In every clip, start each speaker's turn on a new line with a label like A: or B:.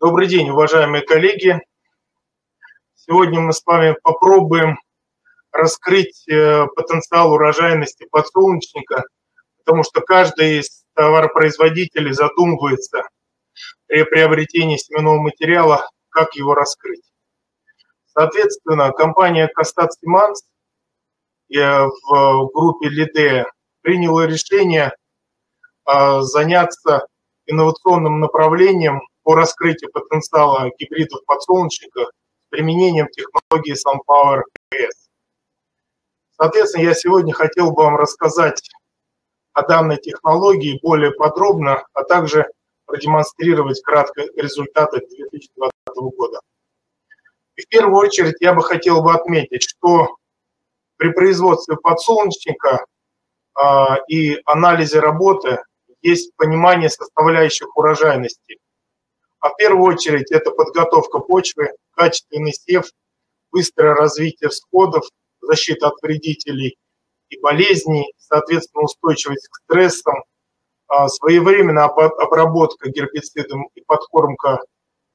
A: Добрый день, уважаемые коллеги. Сегодня мы с вами попробуем раскрыть э, потенциал урожайности подсолнечника, потому что каждый из товаропроизводителей задумывается при приобретении семенного материала, как его раскрыть. Соответственно, компания Кастат Симанс в группе Лидея приняла решение а, заняться инновационным направлением по раскрытию потенциала гибридов подсолнечника с применением технологии SunPower PS. Соответственно, я сегодня хотел бы вам рассказать о данной технологии более подробно, а также продемонстрировать кратко результаты 2020 года. И в первую очередь я бы хотел бы отметить, что при производстве подсолнечника э, и анализе работы есть понимание составляющих урожайности. А в первую очередь это подготовка почвы, качественный сев, быстрое развитие всходов, защита от вредителей и болезней, соответственно, устойчивость к стрессам, а, своевременная обработка гербицидом и подкормка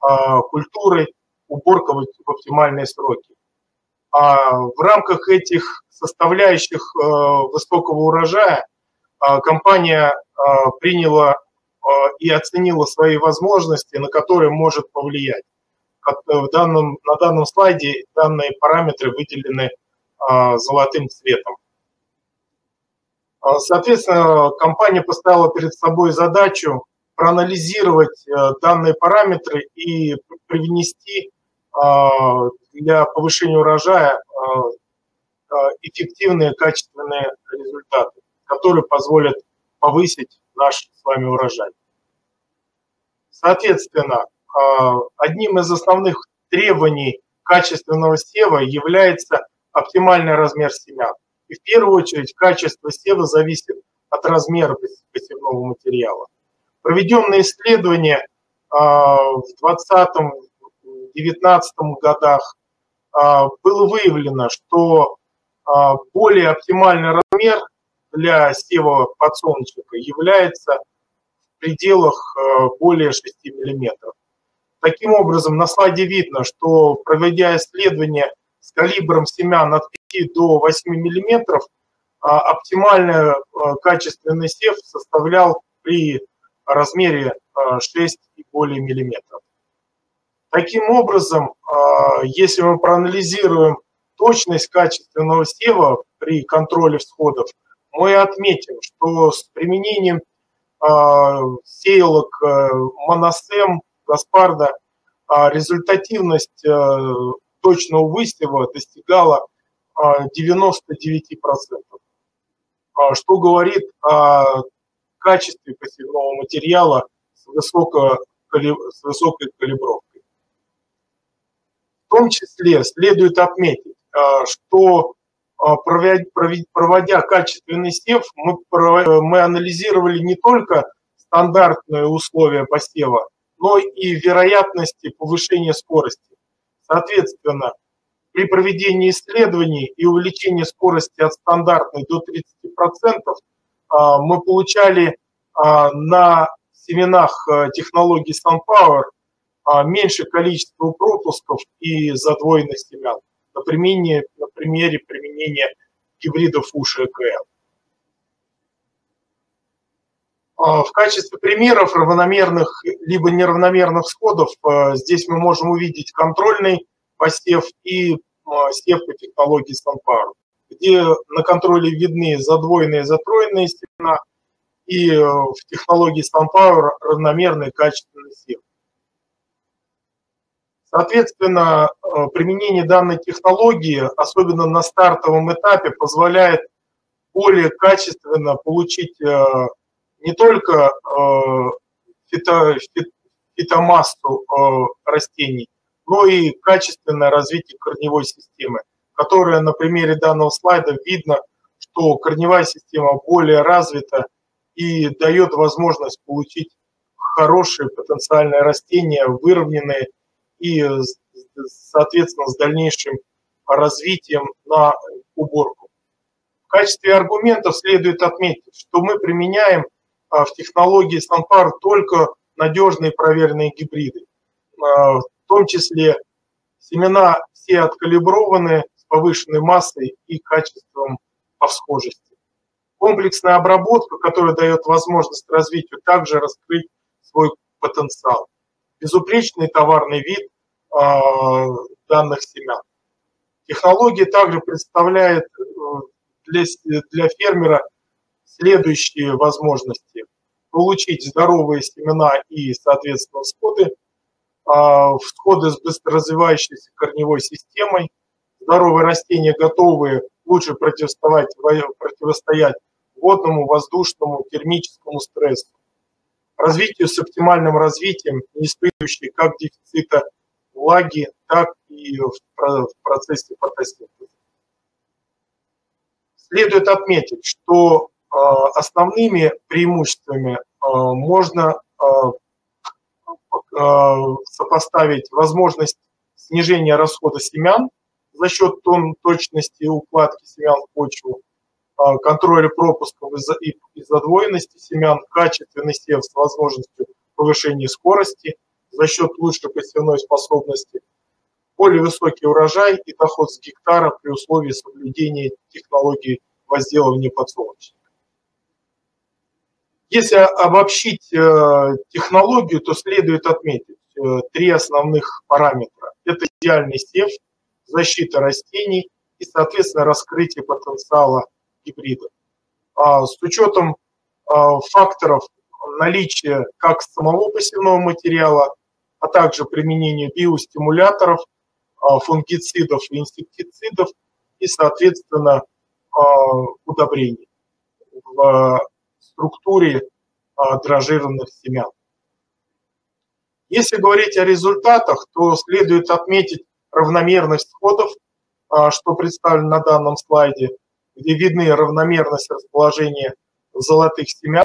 A: а, культуры, уборка в оптимальные сроки. А в рамках этих составляющих высокого урожая компания приняла и оценила свои возможности, на которые может повлиять. В данном, на данном слайде данные параметры выделены золотым цветом. Соответственно, компания поставила перед собой задачу проанализировать э, данные параметры и привнести для повышения урожая эффективные, качественные результаты, которые позволят повысить наш с вами урожай. Соответственно, одним из основных требований качественного сева является оптимальный размер семян. И в первую очередь качество сева зависит от размера посевного материала. Проведенные исследования в 2020-2019 годах было выявлено, что более оптимальный размер для сева подсолнечника является в пределах более 6 мм. Таким образом, на слайде видно, что проведя исследования с калибром семян от 5 до 8 миллиметров, а, оптимальный а, качественный сев составлял при размере 6 а, и более миллиметров. Таким образом, если мы проанализируем точность качественного сева при контроле всходов, мы отметим, что с применением сеялок Моносем, Гаспарда, результативность точного высева достигала 99%, а, что говорит о качестве посевного материала с, с высокой калибровкой. В том числе следует отметить, а, что а, проводя качественный сев, мы, мы анализировали не только стандартные условия посева, но и вероятности повышения скорости. Соответственно, при проведении исследований и увеличении скорости от стандартной до 30% а, мы получали а, на семенах а, технологии SunPower меньше количество пропусков и задвоенных семян на примере, на примере применения гибридов УШ ЭКЛ. В качестве примеров равномерных либо неравномерных сходов здесь мы можем увидеть контрольный посев и а, сев по технологии SunPower, где на контроле видны задвоенные, затроенные семена, и в технологии SunPower равномерный качественный сев. Соответственно, э, применение данной технологии, особенно на стартовом этапе, позволяет более качественно получить э, не только фито, фитомассу растений, но и качественное развитие корневой системы, которая на примере данного слайда видно, что корневая система более развита и дает возможность получить хорошие потенциальные растения, выровненные и, соответственно, с дальнейшим развитием на уборку. В качестве аргументов следует отметить, что мы применяем а, в технологии SunPar только надежные проверенные гибриды в том числе семена все откалиброваны с повышенной массой и качеством по всхожести. Комплексная обработка, которая дает возможность развитию, также раскрыть свой потенциал. Безупречный товарный вид данных семян. Технология также представляет для, для фермера следующие возможности. Получить здоровые семена и, соответственно, всходы, а, всходы с быстро корневой системой, здоровые растения готовые лучше противостоять, противостоять водному, воздушному, термическому стрессу. Развитию с оптимальным развитием, не испытывающие как дефицита влаги, так и в процессе фотосинтеза. Следует отметить, что э, основными преимуществами э, можно э, сопоставить возможность снижения расхода семян за счет тон точности укладки семян в почву, контроля пропусков и задвоенности семян, качественный сев с возможностью повышения скорости за счет лучшей посевной способности – более высокий урожай и доход с гектара при условии соблюдения технологий возделывания подсолнечника. Если обобщить э, технологию, то следует отметить э, три основных параметра. Это идеальный сев, защита растений и, соответственно, раскрытие потенциала гибрида. А с учетом а, факторов наличия как самого посевного материала, а также применения биостимуляторов – а, фунгицидов и инсектицидов и, соответственно, удобрений в структуре дрожжированных семян. Если говорить о результатах, то следует отметить равномерность сходов, что представлено на данном слайде, где видны равномерность расположения золотых семян,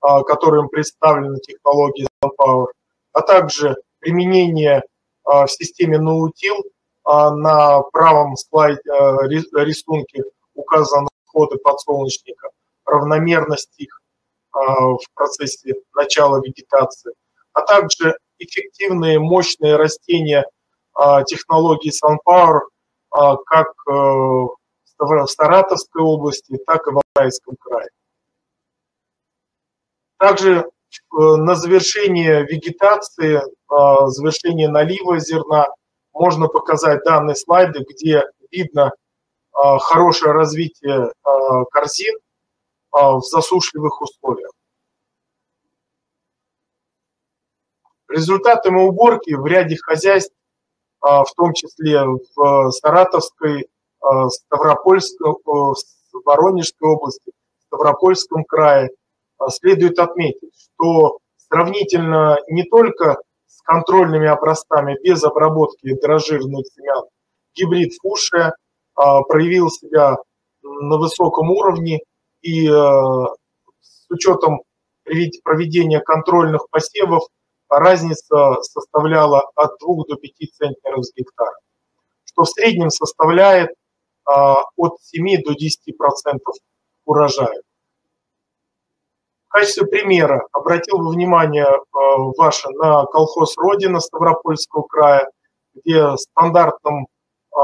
A: которым представлены технологии SunPower, а также применение а, в системе Наутил а, на правом слайде а, рисунке указаны входы подсолнечника, равномерность их в процессе начала вегетации, а также эффективные, мощные растения технологии SunPower как э, в Саратовской области, так и в Алтайском крае. Также Э, на завершение вегетации, э, завершение налива зерна можно показать данные слайды, где видно э, хорошее развитие корзин в засушливых условиях. Результатами уборки в ряде хозяйств, в том числе в Саратовской, Ставропольской, Воронежской области, Ставропольском крае – а, следует отметить, что сравнительно не только с контрольными образцами без обработки дрожжирных семян, гибрид фушия проявил себя на высоком уровне и с учетом проведения контрольных посевов разница составляла от 2 до 5 центнеров с гектара, что в среднем составляет от 7 до 10 процентов урожая качестве примера обратил бы внимание э, ваше на колхоз «Родина» Ставропольского края, где стандартным э,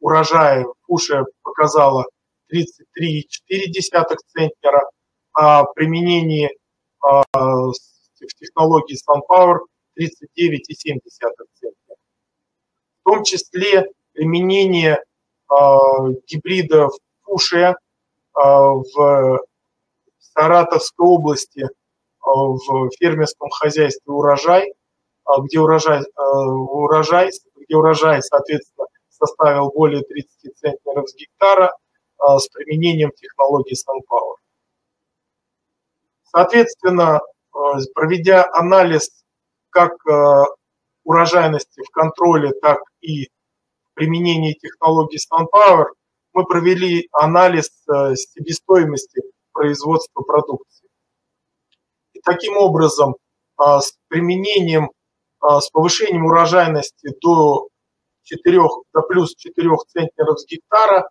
A: урожае фуша показала 33,4 центнера, а применение в технологии SunPower 39,7 центнера. В том числе применение гибрида фуше в Саратовской области а, в фермерском хозяйстве урожай, где урожай, урожай, где урожай, соответственно, составил более 30 центнеров с гектара с применением технологии SunPower. Соответственно, проведя анализ как урожайности в контроле, так и применении технологии SunPower, мы провели анализ себестоимости производства продукции. И таким образом, а, с применением, а, с повышением урожайности до 4, до плюс 4 центнеров с гектара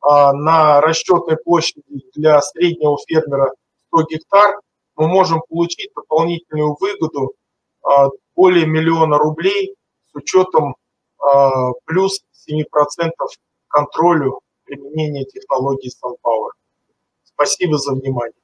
A: а, на расчетной площади для среднего фермера 100 гектар, мы можем получить дополнительную выгоду более миллиона рублей с учетом плюс 7% контролю применения технологий SunPower. Спасибо за внимание.